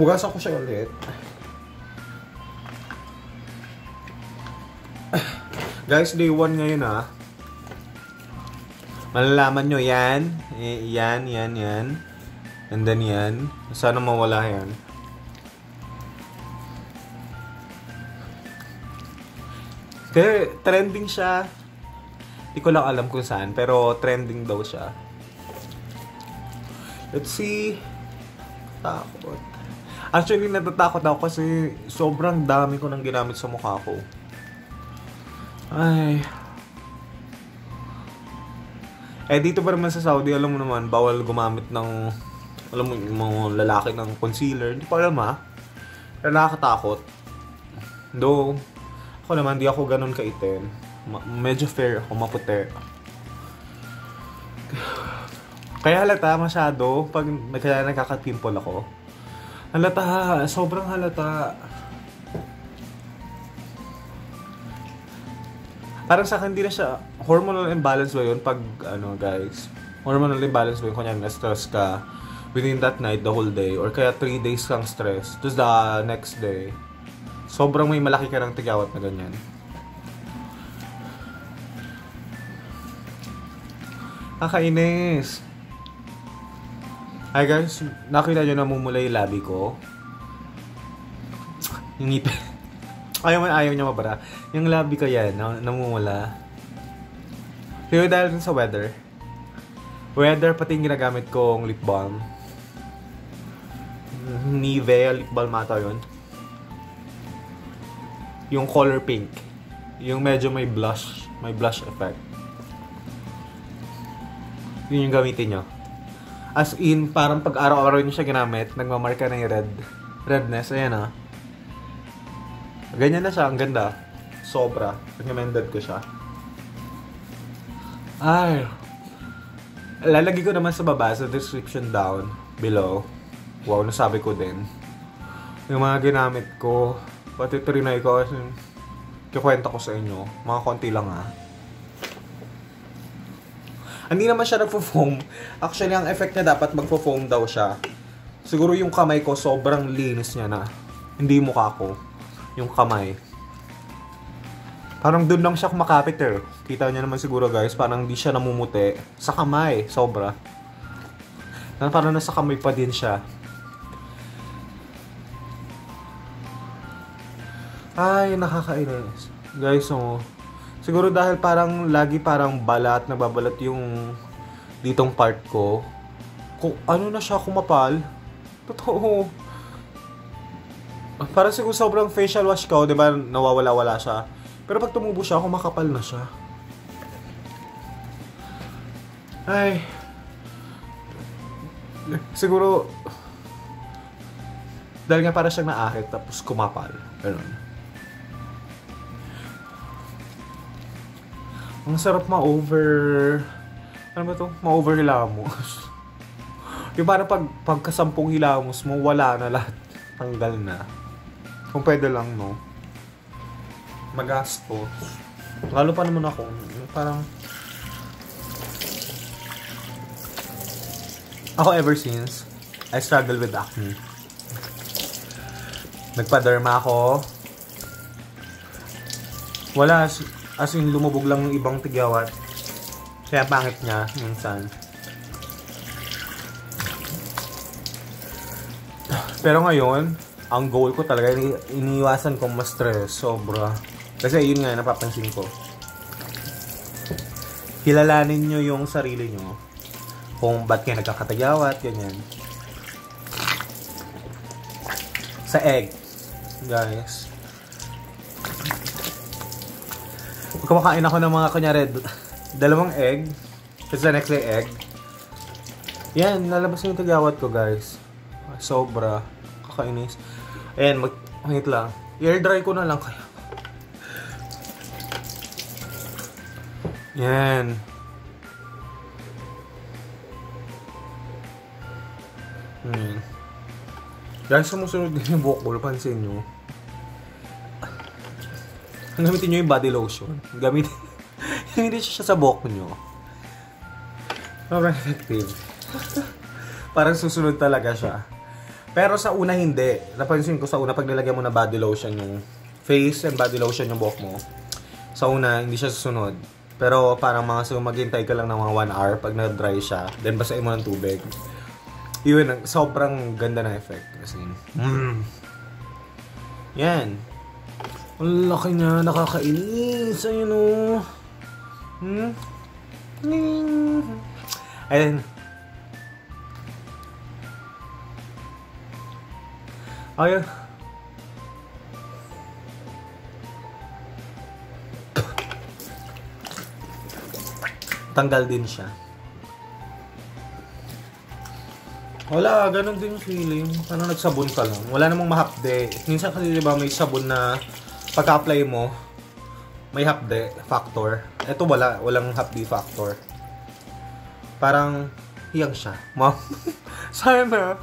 Hugasan ko siya ulit. Guys, day 1 ngayon ah. Malalaman nyo yan. Eh, yan, yan, yan. And then yan. Sana mawala yan. Kaya trending siya. Hindi ko lang alam kung saan. Pero trending daw siya. Let's see. Takot. Actually, natatakot ako kasi sobrang dami ko nang ginamit sa mukha ko. Ay. Eh, dito pa naman sa Saudi, alam mo naman, bawal gumamit ng, alam mo, yung mga lalaki ng concealer. Hindi pa alam ha. Pero nakakatakot. Though, ako naman, di ako ganun kaitin. Ma- medyo fair ako, maputi. Kaya halata masyado pag nagkaka-pimple ako. Halata, sobrang halata. Parang sa akin, hindi na siya, hormonal imbalance ba yun pag, ano guys, hormonal imbalance ba yun, kunyari na-stress ka within that night, the whole day, or kaya 3 days kang stress, tapos the next day, sobrang may malaki ka ng tigawat na ganyan. Nakainis. Hi guys, nakita nyo namumula yung labi ko. Yung ngipin. Ayaw mo, ayaw niya mabara. Yung labi ko yan, na, namumula. Pero dahil sa weather. Weather, pati yung ginagamit kong lip balm. Nivea lip balm ata yun. Yung color pink. Yung medyo may blush. May blush effect. Yun yung gamitin nyo. As in, parang pag araw-araw nyo siya ginamit, nagmamarka na yung red. Redness, ayan ah. Ganyan na siya, ang ganda. Sobra. Recommended ko siya. Ay. Lalagay ko naman sa baba, sa description down, below. Wow, nasabi ko din. Yung mga ginamit ko, pati trinay ko, kasi kikwenta ko sa inyo. Mga konti lang ah. Hindi naman siya nagpo-foam. Actually, ang effect niya dapat magpo-foam daw siya. Siguro yung kamay ko, sobrang linis niya na. Hindi mukha ko. Yung kamay. Parang doon lang siya kumakapit eh. Kita niya naman siguro guys, parang hindi siya namumuti. Sa kamay, sobra. Na parang nasa kamay pa din siya. Ay, nakakainis. Guys, so, siguro dahil parang lagi parang balat, nababalat yung ditong part ko. Kung ano na siya kumapal. Totoo. Parang siguro sobrang facial wash ko, di ba, nawawala-wala siya. Pero pag tumubo siya, kumakapal na siya. Ay. Siguro, dahil nga para siyang naakit, tapos kumapal. Ganun. Ang sarap ma-over... Ano ba to? Ma-over hilamos. yung parang pag, pagkasampung hilamos mo, wala na lahat. Tanggal na. Kung pwede lang, no? Magastos. Lalo pa naman ako. Parang... Ako ever since, I struggle with acne. Nagpa-derma ako. Wala, as in lumubog lang yung ibang tigyawat. Kaya pangit niya minsan. Pero ngayon, ang goal ko talaga, iniiwasan ko mas stress, sobra. Kasi yun nga, napapansin ko. Kilalanin nyo yung sarili nyo. Kung ba't kayo nagkakatagawat, ganyan. Sa egg, guys. Kumakain ako ng mga, kunyari, dalawang egg, tapos the next day egg, yan, lalabas yung tagawat ko, guys. Sobra. Kakainis. Ayan, mag... Lang. Air dry ko na lang kaya. Yan. Hmm. Dahil sumusunod din yung buhok ko, pansin nyo. Gamitin nyo yung body lotion. Gamitin. Hindi siya sa buhok nyo. Sobrang effective. Parang susunod talaga siya. Pero sa una hindi. Napansin ko sa una pag nilagyan mo na body lotion yung face and body lotion yung buhok mo. Sa una, hindi siya susunod. Pero parang mga so maghintay ka lang ng mga 1 hour pag na-dry siya. Then basahin mo ng tubig. Yun, sobrang ganda ng effect. Kasi, mm. Yan. Ang laki niya, nakakainis. Ayun o. Hmm? Ayun. Ayun. Tanggal din siya. Wala, ganun din yung feeling. Ano nagsabon ka lang. Wala namang mahapde. Minsan kasi di ba may sabon na pagka-apply mo, may hapde factor. Ito wala, walang hapde factor. Parang hiyang siya. Ma, sana.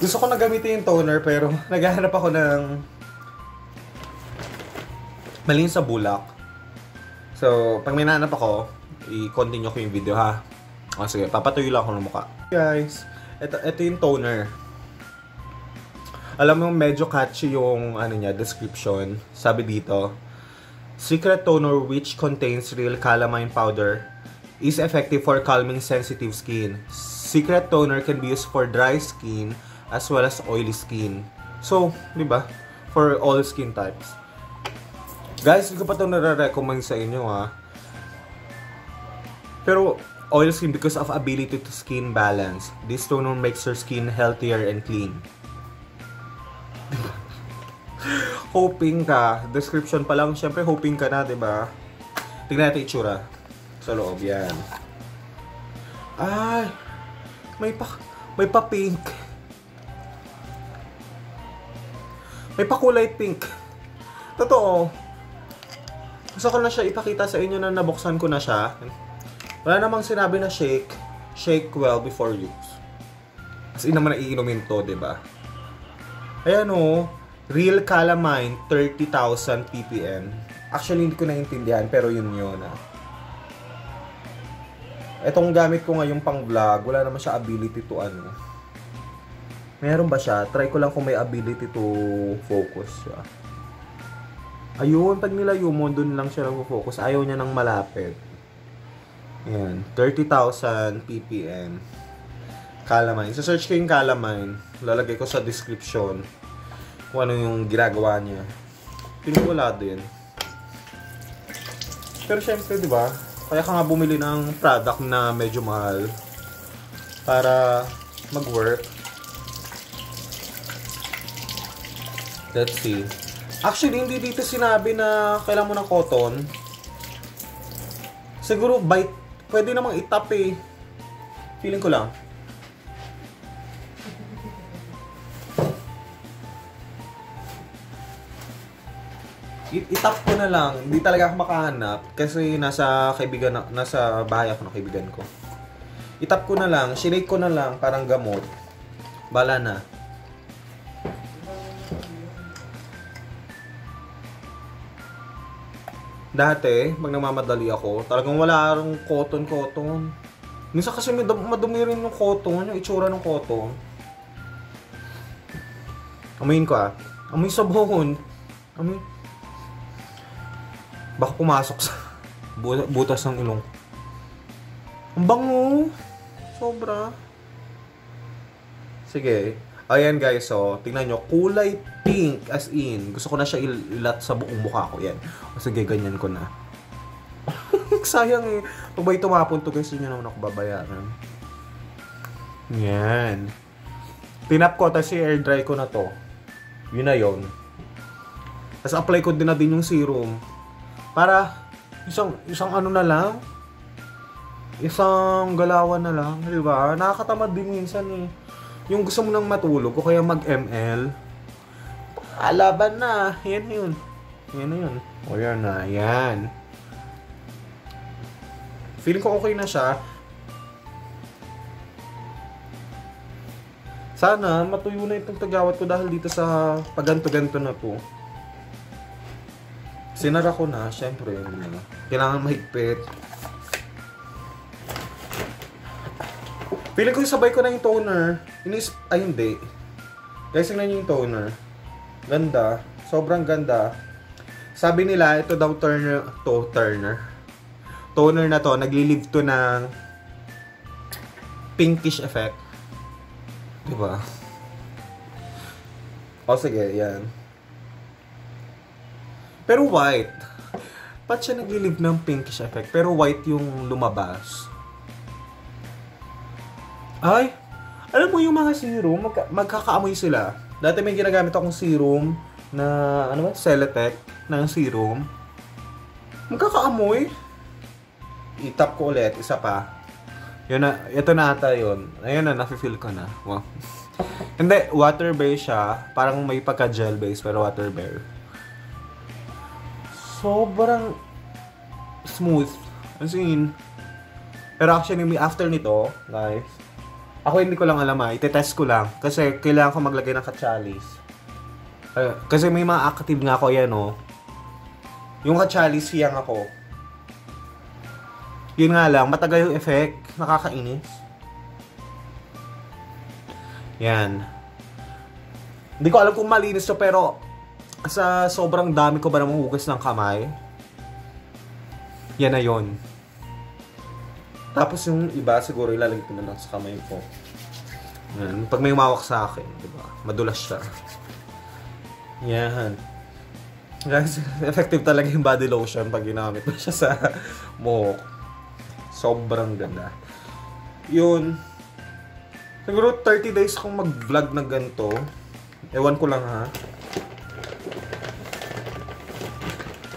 Gusto ko na gamitin yung toner pero naghahanap ako ng malinis sa bulak. So, pag may nahanap ako, i-continue ko yung video ha. O sige, papatuyo lang ako ng mukha. Guys, ito, ito yung toner. Alam mo, medyo catchy yung ano niya, description. Sabi dito, Secret toner which contains real calamine powder is effective for calming sensitive skin. Secret toner can be used for dry skin as well as oily skin. So, di ba? For all skin types. Guys, hindi ko pa ito nare-recommend sa inyo ha. Pero, oil skin because of ability to skin balance. This toner makes your skin healthier and clean. Hoping ka. Description pa lang, syempre hoping ka na, 'di ba? Tingnan natin itsura sa loob 'yan. Ay, may pa may pa pink. May pa kulay pink. Totoo. Gusto ko na siya ipakita sa inyo na nabuksan ko na siya. Wala namang sinabi na shake. Shake well before use. As in naman na iinumin to, 'di ba? Ayan oh. Real Calamine, 30,000 ppm. Actually, hindi ko naintindihan, pero yun yun. Ah. Itong gamit ko ngayong pang vlog, wala naman siya ability to ano. Meron ba siya? Try ko lang kung may ability to focus siya. Ayun, pag nilayo mo, dun lang siya nag-focus. Ayaw niya ng malapit. Ayan, 30,000 ppm. Calamine. So, search ko yung Calamine. Lalagay ko sa description kung ano yung ginagawa niya. Wala din. Pero syempre, di ba? Kaya ka nga bumili ng product na medyo mahal para mag-work. Let's see. Actually, hindi dito sinabi na kailangan mo ng cotton. Siguro, bite, pwede namang itap eh. Feeling ko lang. Itap ko na lang. Hindi talaga ako makahanap kasi nasa kaibigan na, nasa bahay ako ng kaibigan ko. Itap ko na lang, shake ko na lang parang gamot. Bala na. Dati, pag namamadali ako, talagang wala rin cotton-cotton. Minsan kasi madumi rin yung cotton, yung itsura ng cotton. Amuyin ko ah. Amoy sabon. Amoy, Baka pumasok sa butas ng ilong. Ang bango. Sobra. Sige. Ayan guys, so, tingnan nyo, kulay pink as in. Gusto ko na siya ilat sa buong mukha ko. Yan. O sige, ganyan ko na. Sayang eh. Pag ba tumapon to guys, yun naman ako babayaran. Yan. Tinap ko, tapos air dry ko na to. Yun na yun. Tapos apply ko din na din yung serum. Para isang isang ano na lang, isang galawan na lang, di ba? Nakakatamad din minsan eh. Yung gusto mo nang matulog o kaya mag-ML, alaban na. Yan yun. Yan yun. O yan na. Yan. Feeling ko okay na siya. Sana matuyo na itong tagawat ko dahil dito sa paganto-ganto na po. Sinara ko na, syempre, kailangan mahigpit. Pili ko sabay ko na yung toner. Inis... Ay, hindi. Guys, tingnan yung toner. Ganda. Sobrang ganda. Sabi nila, ito daw turner... To, turner. Toner na to, nagli-leave to ng pinkish effect. Diba? O sige, yan. Pero white. Ba't siya nagli-leave ng pinkish effect? Pero white yung lumabas. Ay, alam mo yung mga serum, magka- magkakaamoy sila. Dati may ginagamit akong serum na, ano ba, Celetec na serum. Magkakaamoy. Itap ko ulit, isa pa. Yun na, ito na ata yun. Ayun na, nafe-feel ko na. Wow. Hindi, water base siya. Parang may pagka-gel base, pero water bear. Sobrang smooth. As in, pero actually, may after nito, guys, ako hindi ko lang alam ah, ite-test ko lang. Kasi kailangan ko maglagay ng kachalis. Ay, kasi may mga active nga ako yan, oh. Yung kachalis, hiyang ako. Yun nga lang, matagal yung effect. Nakakainis. Yan. Hindi ko alam kung malinis to, pero sa sobrang dami ko ba namang hugas ng kamay, yan na yon. Tapos yung iba, siguro ilalagay ko na lang sa kamay ko. Yan. Pag may umawak sa akin, di ba? Madulas siya. Yan. Guys, effective talaga yung body lotion pag ginamit mo siya sa mohawk. Sobrang ganda. Yun. Siguro 30 days kong mag-vlog na ganito. Ewan ko lang ha.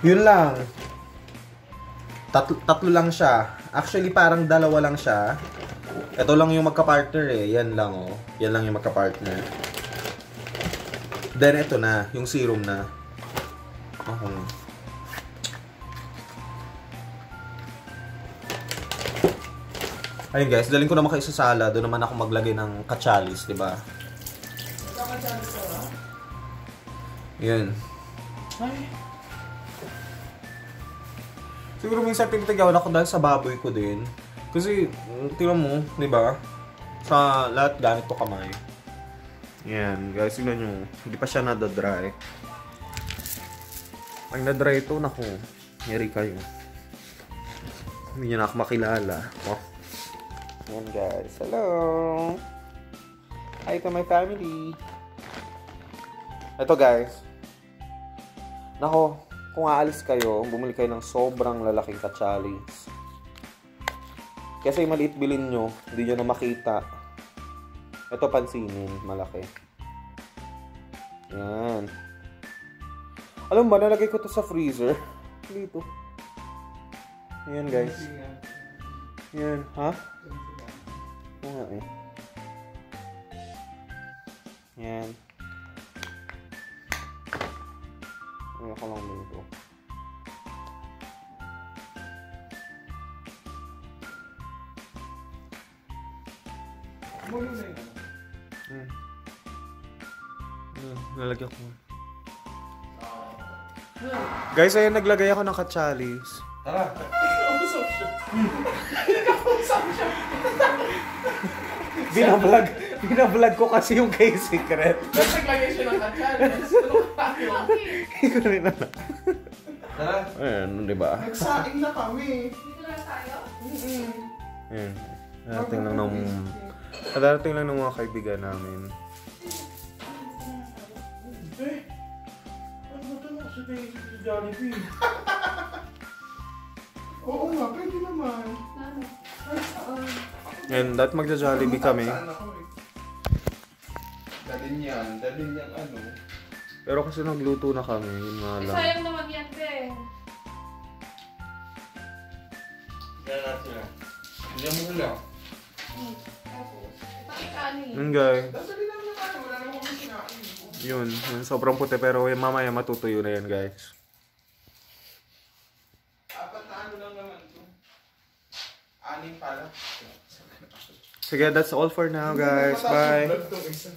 Yun lang. Tatlo, tatlo lang siya. Actually, parang dalawa lang siya. Ito lang yung magka-partner eh. Yan lang oh. Yan lang yung magka-partner. Then, ito na. Yung serum na. Okay. Ayun guys, dalhin ko naman kayo sa sala. Doon naman ako maglagay ng kachalis, di ba? Yun. Siguro minsan pinatagawan ako dahil sa baboy ko din. Kasi, mm, tingnan mo, di ba? Sa lahat gamit ko kamay. Yan, guys, tingnan nyo. Hindi pa siya nadadry. Pag na-dry ito, naku, yari kayo. Hindi nyo na ako makilala. Oh. Yan, guys. Hello! Hi to my family! Ito, guys. Nako, kung aalis kayo, bumili kayo ng sobrang lalaking kachalis. Kasi maliit bilin nyo, hindi nyo na makita. Ito pansinin, malaki. Yan. Alam ba, nalagay ko to sa freezer. Dito. Yan guys. Yan, ha? Nga eh. Yan. Ano ko lang dito. Hmm. Hmm, nalagyan ko. Guys, ayun naglagay ako ng kachalis. Tara. Binablog, binablog ko kasi yung kay Secret. Ba't naglagay siya ng katsalis? Ano tayo? Hindi ko rin alam. Tara. Ayun, di ba? Nagsaing na kami. Ayun. Darating lang ng... Darating lang ng mga kaibigan namin. Eh, ano ba ito kasi kay Jollibee? Oo nga, pwede naman. Ngayon, dahil magja-Jollibee kami. Eh? Dalin yan, dalin yan ano. Pero kasi nagluto na kami, yun nga lang. Sayang naman yan, te. Kaya natin sila. Diyan mo sila. Tapos, pakikanin. Yun guys, Dadali lang naman, wala naman kami yun. yun sobrang puti pero yung mamaya matutuyo na yan guys. Apat na ano lang naman. Anim pala. Sige, that's all for now guys. Bye! Vlog tong isa.